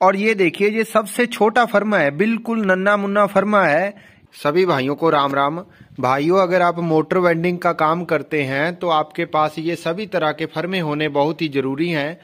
और ये देखिए, ये सबसे छोटा फर्मा है, बिल्कुल नन्ना मुन्ना फर्मा है। सभी भाइयों को राम राम। भाइयों, अगर आप मोटर वेंडिंग का काम करते हैं तो आपके पास ये सभी तरह के फर्मे होने बहुत ही ज़रूरी हैं।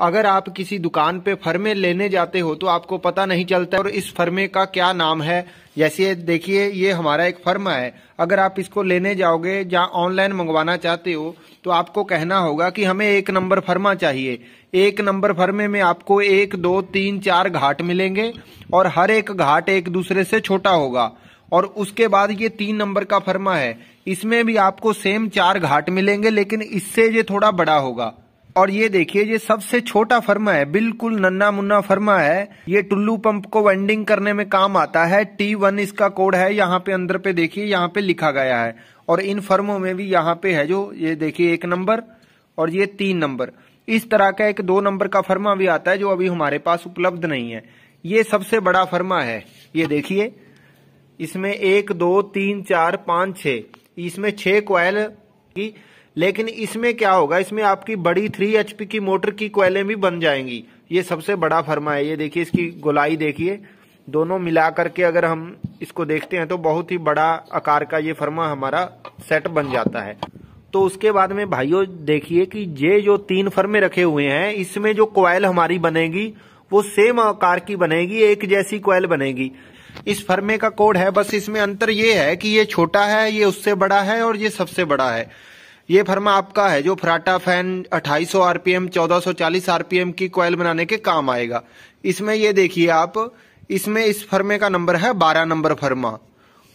अगर आप किसी दुकान पे फर्मे लेने जाते हो तो आपको पता नहीं चलता और इस फर्मे का क्या नाम है। जैसे देखिए, ये हमारा एक फर्मा है। अगर आप इसको लेने जाओगे जहाँ ऑनलाइन मंगवाना चाहते हो तो आपको कहना होगा कि हमें एक नंबर फर्मा चाहिए। एक नंबर फर्मे में आपको एक, दो, तीन, चार घाट मिलेंगे और हर एक घाट एक दूसरे से छोटा होगा। और उसके बाद ये तीन नंबर का फर्मा है। इसमें भी आपको सेम चार घाट मिलेंगे, लेकिन इससे ये थोड़ा बड़ा होगा। और ये देखिए, ये सबसे छोटा फर्मा है, बिल्कुल नन्ना मुन्ना फर्मा है। ये टुल्लू पंप को वेंडिंग करने में काम आता है। टी वन इसका कोड है, यहाँ पे अंदर पे देखिए, यहाँ पे लिखा गया है। और इन फर्मों में भी यहाँ पे है जो, ये देखिए, एक नंबर और ये तीन नंबर। इस तरह का एक दो नंबर का फर्मा भी आता है जो अभी हमारे पास उपलब्ध नहीं है। ये सबसे बड़ा फर्मा है। ये देखिए, इसमें एक, दो, तीन, चार, पाँच छ इसमें छह क्वाइल की लेकिन इसमें क्या होगा? इसमें आपकी बड़ी थ्री एचपी की मोटर की कोयलें भी बन जाएँगी। ये सबसे बड़ा फर्मा है। ये देखिए, इसकी गोलाई देखिए। दोनों मिला करके अगर हम इसको देखते हैं तो बहुत ही बड़ा आकार का ये फर्मा हमारा सेट बन जाता है। तो उसके बाद में भाइयों, देखिए कि ये जो तीन फर्मे रखे हुए हैं, इसमें जो कोयल हमारी बनेगी, वो सेम आकार की बनेगी, एक जैसी कोयल बनेगी। इस फर्मे का कोड है, बस इसमें अंतर ये है कि ये छोटा है, ये उससे बड़ा है और ये सबसे बड़ा है। ये फर्मा आपका है जो फराटा फ़ैन 2800 आरपीएम 1440 आरपीएम की कोयल बनाने के काम आएगा। इसमें ये देखिए आप, इसमें इस फर्मे का नंबर है 12 नंबर फर्मा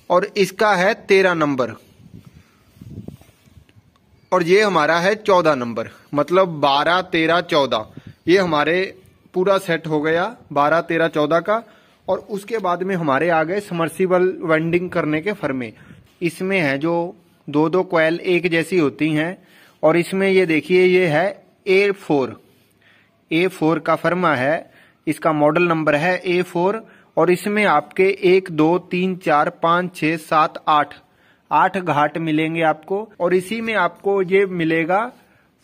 और इसका है 13 नंबर। और ये हमारा है 14 नंबर मतलब 12 13 14 ये हमारे पूरा सेट हो गया 12 13 14 का। और उसके बाद में हमारे आ गए समर्सिबल वेंडिंग करने के फर्मे। इसमें है जो दो दो क्वाइल एक जैसी होती हैं, और इसमें ये देखिए, ये है ए फोर ए फोर का फर्मा है, इसका मॉडल नंबर है ए फोर और इसमें आपके एक, दो, तीन, चार, पाँच छ सात, आठ। आठ घाट मिलेंगे आपको, और इसी में आपको ये मिलेगा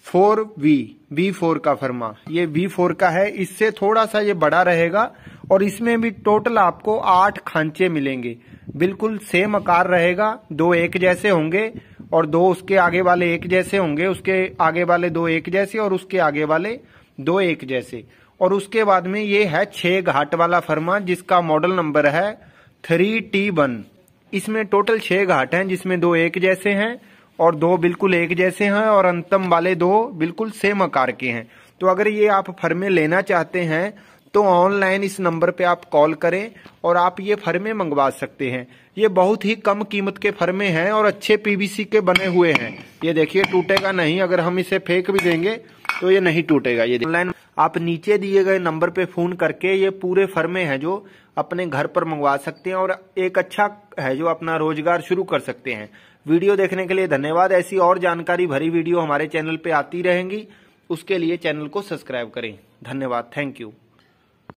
फोर वी वी फोर का फर्मा। ये वी फोर का है, इससे थोड़ा सा ये बड़ा रहेगा, और इसमें भी टोटल आपको आठ खांचे मिलेंगे। बिल्कुल सेम आकार रहेगा। दो एक जैसे होंगे और दो उसके आगे वाले एक जैसे होंगे, उसके आगे वाले दो एक जैसे और उसके आगे वाले दो एक जैसे। और उसके बाद में ये है छह घाट वाला फर्मा, जिसका मॉडल नंबर है थ्री टी वन इसमें टोटल छह घाट हैं, जिसमें दो एक जैसे हैं और दो बिल्कुल एक जैसे हैं और अंतम वाले दो बिल्कुल सेम आकार के हैं। तो अगर ये आप फर्मे लेना चाहते हैं तो ऑनलाइन इस नंबर पे आप कॉल करें और आप ये फर्मे मंगवा सकते हैं। ये बहुत ही कम कीमत के फर्मे हैं और अच्छे पीवीसी के बने हुए हैं। ये देखिए, टूटेगा नहीं, अगर हम इसे फेंक भी देंगे तो ये नहीं टूटेगा। ये ऑनलाइन आप नीचे दिए गए नंबर पे फ़ोन करके ये पूरे फर्मे हैं जो अपने घर पर मंगवा सकते हैं और एक अच्छा है जो अपना रोज़गार शुरू कर सकते हैं। वीडियो देखने के लिए धन्यवाद। ऐसी और जानकारी भरी वीडियो हमारे चैनल पे आती रहेंगी। उसके लिए चैनल को सब्सक्राइब करें। धन्यवाद। Thank you.